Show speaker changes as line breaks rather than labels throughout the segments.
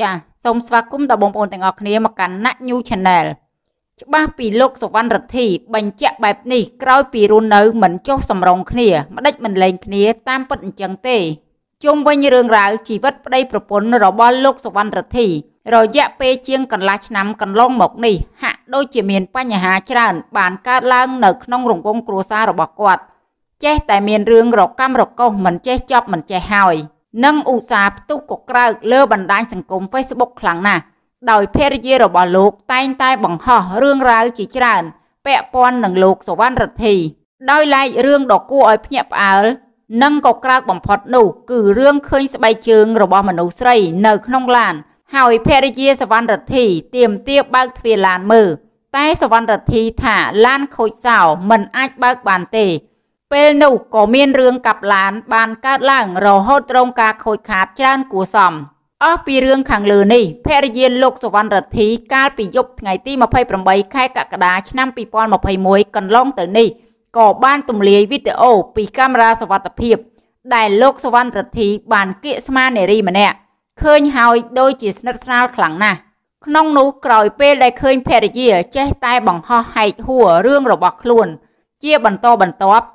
ចាសូមស្វាគមន៍ដល់បងប្អូនទាំងអស់គ្នាមកកាន់ណាក់ New Channel ច្បាស់ពីលោកសវណ្ណរដ្ឋីបញ្ជាក់បែបនេះក្រោយពីរស់នៅមិនចុះសម្រុងគ្នាមិនដេចមិនលែងគ្នាតាមពិតអញ្ចឹងទេជុំវិញរឿងរ៉ាវជីវិតប្តីប្រពន្ធរបស់លោកសវណ្ណរដ្ឋីរយៈពេលជាងកន្លះឆ្នាំកន្លងមកនេះហាក់ដូចជាមានបញ្ហាច្រើន បានកើតឡើងនៅក្នុងរង្វង់គ្រួសាររបស់គាត់ ចេះតែមានរឿងរកម្មរកុសមិនចេះចប់មិនចេះហើយ។ និងឧស្សាហ៍ផ្ទុះកក្រើកលើបណ្ដាញសង្គម Facebook ខ្លាំងណាស់ដោយភរិយារបស់លោកតែងតែបង្ហោះរឿងរ៉ាវជាច្រើន ពាក់ព័ន្ធនឹងលោកសវណ្ណរដ្ឋីដោយឡែករឿងដ៏គួរឲ្យភ្ញាក់ផ្អើលនិងក៏ក្រើកបំផុតនោះគឺរឿងឃើញស្បែកជើងរបស់មនុស្សស្រីនៅក្នុងឡាន ហើយភរិយាសវណ្ណរដ្ឋីទៀមទាបើកទ្វារឡានមើលតែសវណ្ណរដ្ឋីថាឡានខូចសោមិនអាចបើកបានទេ ពេលនោះក៏មានរឿងកាប់ឡានបានកើតឡើងរហូតត្រង់ការខូចខាតច្រើនគួសមអស់ពីរឿងខាងលើនេះភរិយាលោកសវណ្ណរដ្ឋីកាលពីយប់ថ្ងៃទី28ខែកក្កដាឆ្នាំ2021កន្លងទៅនេះក៏បានទម្លាយវីដេអូពីកាមេរ៉ាសវត្ថិភាពដែលលោកសវណ្ណរដ្ឋីបានគៀកស្មានារីម្នាក់ឃើញហើយដូចជាស្និទ្ធស្នាលខ្លាំងណាស់ក្នុងនោះក្រោយពេលដែលឃើញភរិយាចេះតែបង្ហោះហែកហួររឿងរបស់ខ្លួន ជាបន្តបន្ទាប់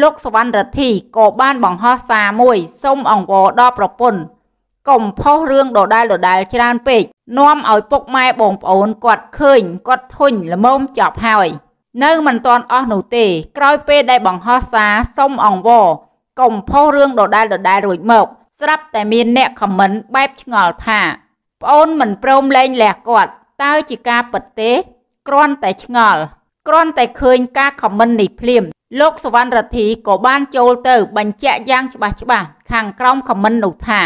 លោកសវណ្ណរដ្ឋីក៏បានបង្ហោះសារមួយសុំអង្វរដល់ប្រពន្ធកុំផុសរឿងដដែលដដែលច្រើនពេកនាំឲ្យពុកម៉ែបងប្អូនគាត់ឃើញគាត់ធុញល្មមចប់ហើយ នៅមិនទាន់អស់នោះទេ ក្រោយពេលដែលបង្ហោះសារសុំអង្វរកុំផុសរឿងដដែលដដែលរួចមក ស្រាប់តែមានអ្នកខមមិនបែបឆ្ងល់ថាប្អូនមិនព្រមលែងលះគាត់តើជាការពិតទេគ្រាន់តែឆ្ងល់គ្រាន់តែឃើញការខមមិននេះភ្លាម លោកសវណ្ណរដ្ឋីក៏បានចូលទៅបញ្ជាក់យ៉ាងច្បាស់ច្បាស់ខាងក្រោមខមមិននោះថា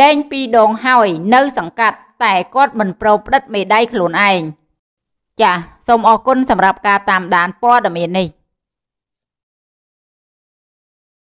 លែងពីរដងហើយនៅសង្កាត់តែគាត់មិនប្រព្រឹត្តមេដៃខ្លួនឯងចាសសូមអរគុណសម្រាប់ការតាមដានព័ត៌មាននេះ